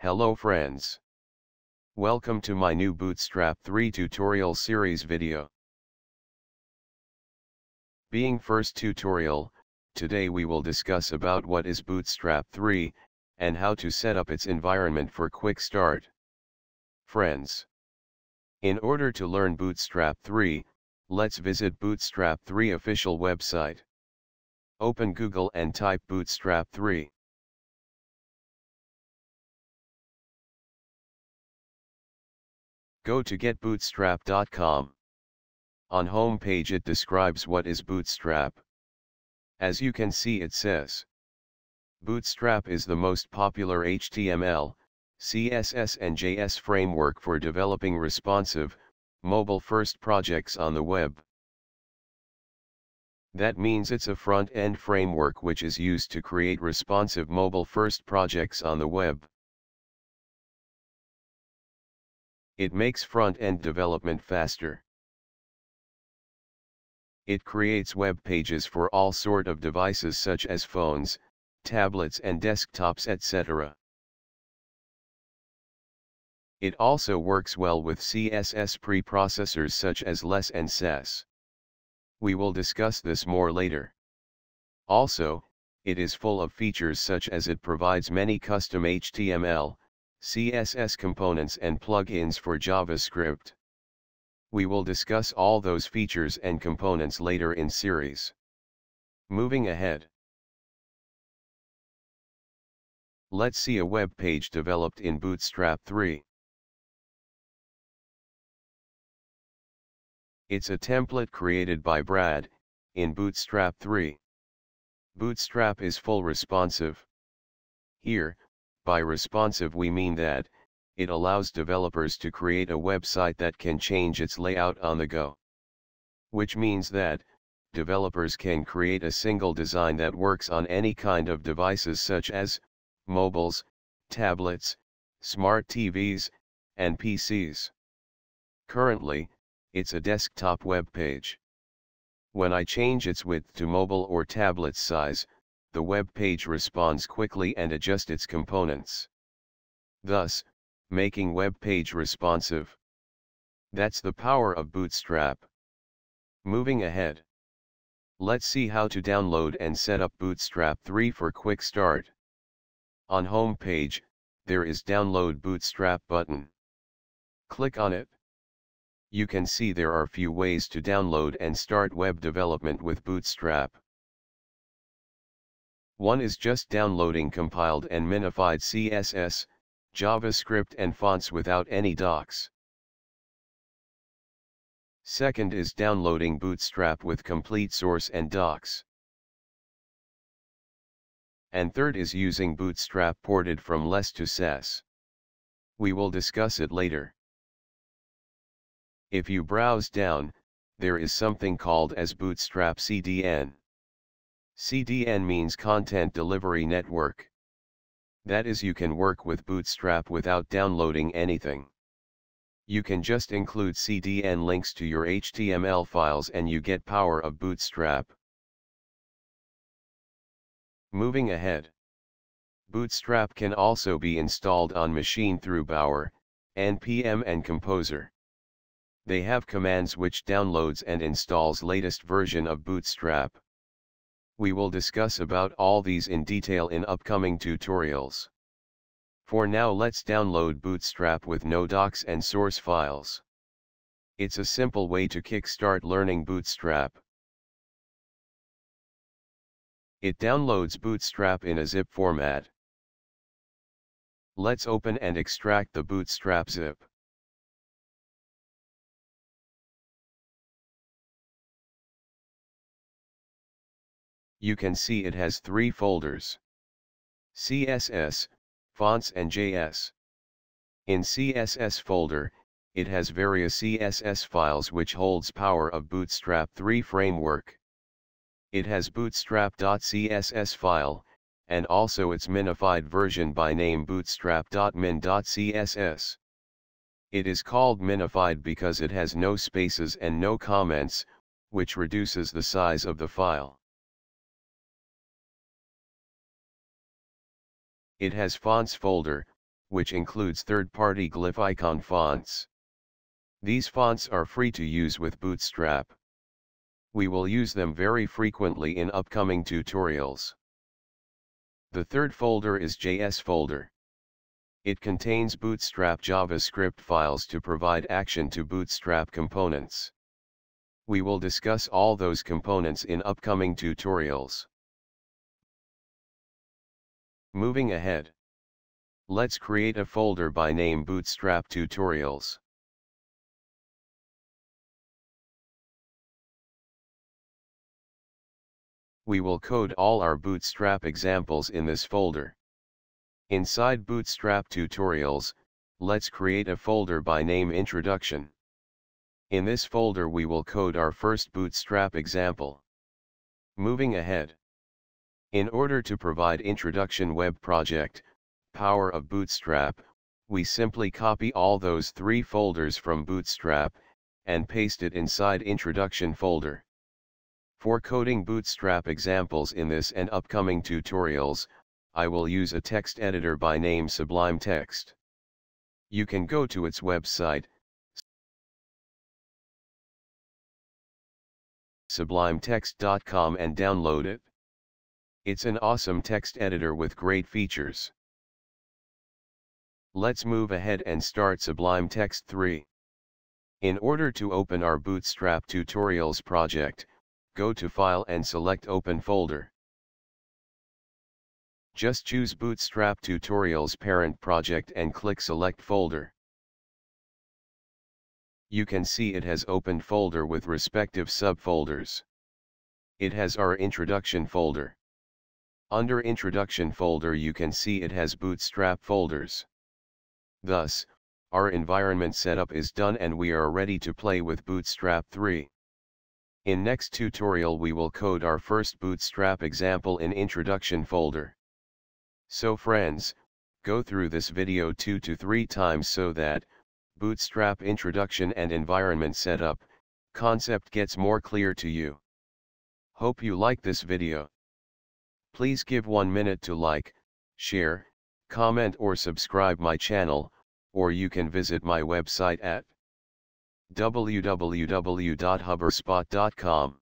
Hello friends. Welcome to my new Bootstrap 3 tutorial series video. Being first tutorial, today we will discuss about what is Bootstrap 3, and how to set up its environment for quick start. Friends. In order to learn Bootstrap 3, let's visit Bootstrap 3 official website. Open Google and type Bootstrap 3. Go to getbootstrap.com. On home page it describes what is Bootstrap. As you can see it says. Bootstrap is the most popular HTML, CSS and JS framework for developing responsive, mobile-first projects on the web. That means it's a front-end framework which is used to create responsive mobile-first projects on the web. It makes front-end development faster. It creates web pages for all sort of devices such as phones, tablets and desktops etc. It also works well with CSS preprocessors such as LESS and Sass. We will discuss this more later. Also, it is full of features such as it provides many custom HTML, CSS components and plugins for JavaScript. We will discuss all those features and components later in series. Moving ahead. Let's see a web page developed in Bootstrap 3. It's a template created by Brad, in Bootstrap 3. Bootstrap is full responsive. Here, by responsive we mean that, it allows developers to create a website that can change its layout on the go. Which means that, developers can create a single design that works on any kind of devices such as, mobiles, tablets, smart TVs, and PCs. Currently, it's a desktop web page. When I change its width to mobile or tablet size, the web page responds quickly and adjusts its components. Thus, making web page responsive. That's the power of Bootstrap. Moving ahead. Let's see how to download and set up Bootstrap 3 for quick start. On home page, there is download Bootstrap button. Click on it. You can see there are few ways to download and start web development with Bootstrap. One is just downloading compiled and minified CSS, JavaScript and fonts without any docs. Second is downloading Bootstrap with complete source and docs. And third is using Bootstrap ported from LESS to Sass. We will discuss it later. If you browse down, there is something called as Bootstrap CDN. CDN means Content Delivery Network. That is you can work with Bootstrap without downloading anything. You can just include CDN links to your HTML files and you get power of Bootstrap. Moving ahead. Bootstrap can also be installed on machine through Bower, NPM and Composer. They have commands which downloads and installs latest version of Bootstrap. We will discuss about all these in detail in upcoming tutorials. For now let's download Bootstrap with no docs and source files. It's a simple way to kickstart learning Bootstrap. It downloads Bootstrap in a zip format. Let's open and extract the Bootstrap zip. You can see it has three folders. CSS, Fonts and JS. In CSS folder, it has various CSS files which holds power of Bootstrap 3 framework. It has bootstrap.css file, and also its minified version by name bootstrap.min.css. It is called minified because it has no spaces and no comments, which reduces the size of the file. It has fonts folder, which includes third-party Glyphicon fonts. These fonts are free to use with Bootstrap. We will use them very frequently in upcoming tutorials. The third folder is JS folder. It contains Bootstrap JavaScript files to provide action to Bootstrap components. We will discuss all those components in upcoming tutorials. Moving ahead. Let's create a folder by name Bootstrap Tutorials. We will code all our Bootstrap examples in this folder. Inside Bootstrap Tutorials, let's create a folder by name Introduction. In this folder we will code our first Bootstrap example. Moving ahead. In order to provide Introduction Web Project, Power of Bootstrap, we simply copy all those three folders from Bootstrap, and paste it inside Introduction folder. For coding Bootstrap examples in this and upcoming tutorials, I will use a text editor by name Sublime Text. You can go to its website, sublimetext.com and download it. It's an awesome text editor with great features. Let's move ahead and start Sublime Text 3. In order to open our Bootstrap Tutorials project, go to File and select Open Folder. Just choose Bootstrap Tutorials parent project and click Select Folder. You can see it has opened folder with respective subfolders. It has our introduction folder. Under introduction folder you can see it has bootstrap folders. Thus, our environment setup is done and we are ready to play with Bootstrap 3. In next tutorial we will code our first Bootstrap example in introduction folder. So friends, go through this video 2 to 3 times so that, Bootstrap introduction and environment setup, concept gets more clear to you. Hope you like this video. Please give one minute to like, share, comment or subscribe my channel, or you can visit my website at www.hubberspot.com.